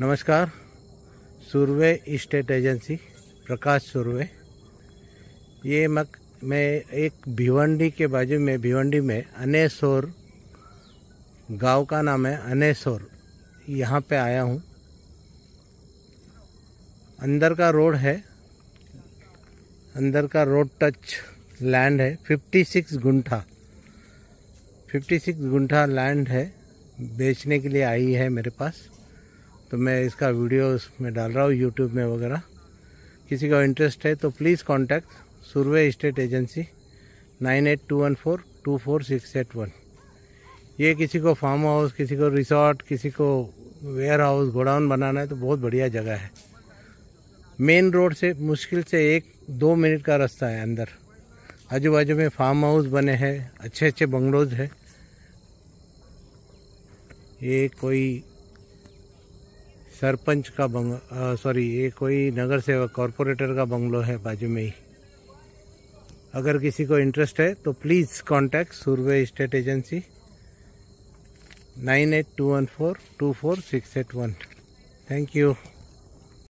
नमस्कार, Surve state agency, Prakash Surve. ये मक, मैं एक भिवंडी के बाजू में, भिवंडी में अनेसोर, गाँव का नाम है अनेसोर, यहाँ पे आया हूँ। अंदर का रोड है, अंदर का रोड टच लैंड है 56 गुंठा। 56 गुंठा लैंड है, बेचने के लिए आई है मेरे पास। तो मैं इसका वीडियो उसमें डाल रहा हूँ यूट्यूब में वगैरह। किसी का इंटरेस्ट है तो please contact Surve state agency nine eight two one four two four six eight one ये किसी को फार्म हाउस किसी को रिसोर्ट किसी को वेयर हाउस गोडाउन बनाना है तो बहुत बढ़िया जगह है। मेन रोड से मुश्किल से एक दो मिनट का रास्ता है अंदर। आजू बाजू में फार्म हाउस बने हैं अच्छे अच्छे बंगलोज है। ये कोई सरपंच का बंग सॉरी ये कोई नगर सेवक कॉरपोरेटर का बंगलो है बाजू में ही। अगर किसी को इंटरेस्ट है तो please contact Surve state agency nine eight two one four two four six eight one thank you